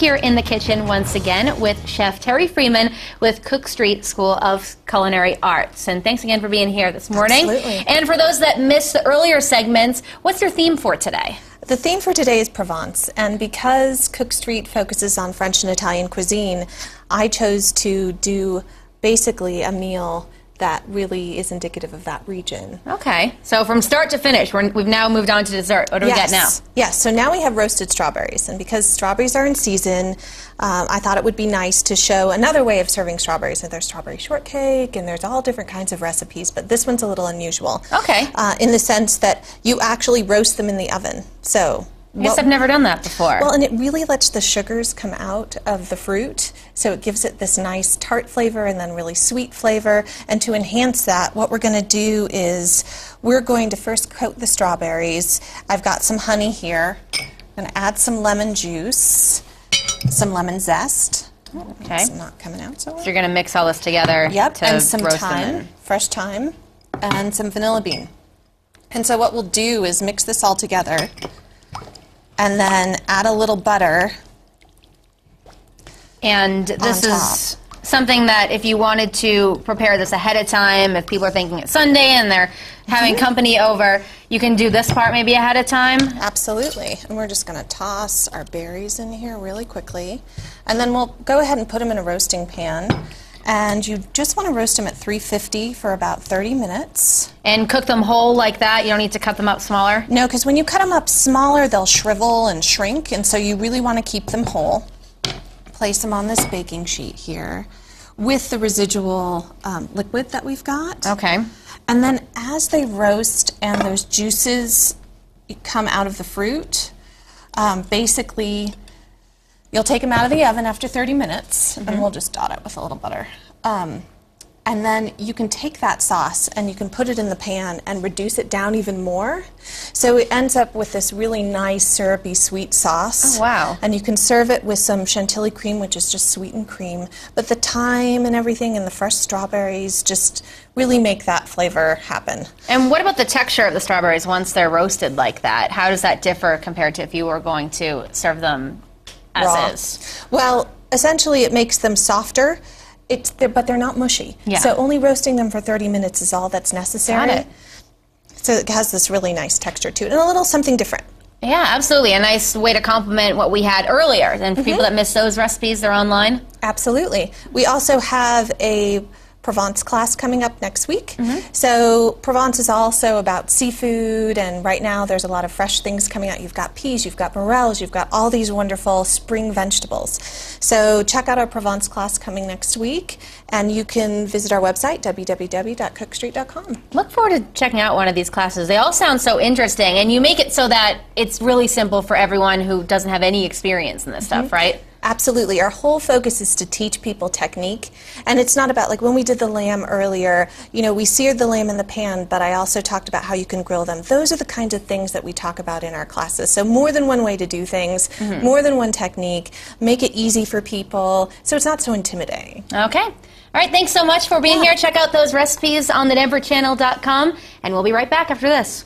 here in the kitchen once again with Chef Terry Freeman with Cook Street School of Culinary Arts. And thanks again for being here this morning. Absolutely. And for those that missed the earlier segments, what's your theme for today? The theme for today is Provence, and because Cook Street focuses on French and Italian cuisine, I chose to do basically a meal that really is indicative of that region. Okay. So from start to finish, we're, we've now moved on to dessert. What do we get now? Yes, so now we have roasted strawberries, and because strawberries are in season, um, I thought it would be nice to show another way of serving strawberries. And there's strawberry shortcake, and there's all different kinds of recipes, but this one's a little unusual. Okay. Uh, in the sense that you actually roast them in the oven. So I guess I've never done that before. well, and it really lets the sugars come out of the fruit, so it gives it this nice tart flavor and then really sweet flavor. And to enhance that, what we're going to do is we're going to first coat the strawberries. I've got some honey here. I'm going to add some lemon juice, some lemon zest. Okay. It's not coming out so well. so you're going to mix all this together Yep, to and some thyme, fresh thyme, and some vanilla bean. And so what we'll do is mix this all together and then add a little butter. And this is something that if you wanted to prepare this ahead of time, if people are thinking it's Sunday and they're having Mm-hmm. company over, you can do this part maybe ahead of time. Absolutely. And we're just going to toss our berries in here really quickly. And then we'll go ahead and put them in a roasting pan. And you just want to roast them at 350 for about 30 minutes. And cook them whole like that. You don't need to cut them up smaller. No, because when you cut them up smaller, they'll shrivel and shrink, and so you really want to keep them whole. Place them on this baking sheet here with the residual um, liquid that we've got. Okay. And then as they roast and those juices come out of the fruit, um, basically you'll take them out of the oven after 30 minutes, and we'll just dot it with a little butter. Um, and then you can take that sauce and you can put it in the pan and reduce it down even more. So it ends up with this really nice syrupy sweet sauce. Oh, wow. And you can serve it with some chantilly cream, which is just sweetened cream. But the thyme and everything and the fresh strawberries just really make that flavor happen. And what about the texture of the strawberries once they're roasted like that? How does that differ compared to if you were going to serve them as raw. is? Well, essentially, it makes them softer. It's they're, but they're not mushy. Yeah. So only roasting them for 30 minutes is all that's necessary. Got it. So it has this really nice texture to it, and a little something different. Yeah, absolutely. A nice way to complement what we had earlier. And for Mm-hmm. people that miss those recipes, they're online. Absolutely. We also have a Provence class coming up next week. Mm-hmm. So Provence is also about seafood, and right now there's a lot of fresh things coming out. You've got peas, you've got morels, you've got all these wonderful spring vegetables. So check out our Provence class coming next week, and you can visit our website www.cookstreet.com. Look forward to checking out one of these classes. They all sound so interesting, and you make it so that it's really simple for everyone who doesn't have any experience in this Mm-hmm. stuff, right? Absolutely. Our whole focus is to teach people technique. And it's not about, like when we did the lamb earlier, you know, we seared the lamb in the pan, but I also talked about how you can grill them. Those are the kinds of things that we talk about in our classes. So, more than one way to do things, mm-hmm. more than one technique, make it easy for people so it's not so intimidating. Okay. All right, thanks so much for being here. Check out those recipes on the denverchannel.com, and we'll be right back after this.